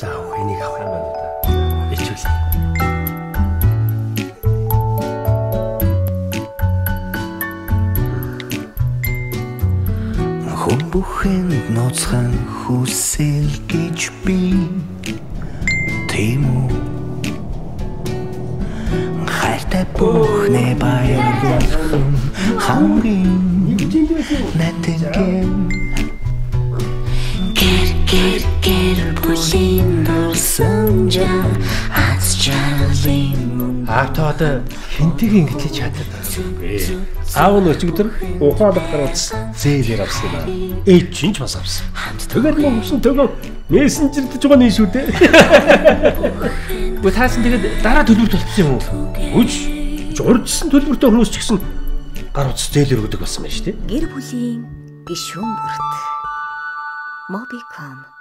За энийг авах юм байна да. Ичвэл. Хүн бүхэнд ноцхан хүсэл гэж би тийм үү Хайртай бүхнээ баярлах хамгийн нэтэнген Гэр гэр гэр бүлийн одоо хинтийг ингэж чаддаг. Аав нь өчигдөр ухаан багтараас зээлэр авсан юм аа. Ээж чинь ч бас авсан. Тэгээд мөн хүсэн төгөө мессенжерд ч байгаа нэг шүү дээ. Гү таасан тэгээд дараа төлбөрт болчихсон юм уу? Үгүй. Урдсан төлбөртэй хүмүүс ч гэсэн гар утас зээлэр өгдөг болсон шүү дээ. Гэр бүлийн гишүүн бүрт Mobicom